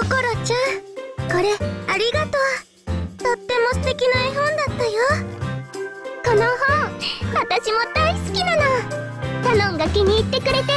心ちゃんこれありがとう。とっても素敵な絵本だったよ。この本私も大好きなの。タノンが気に入ってくれて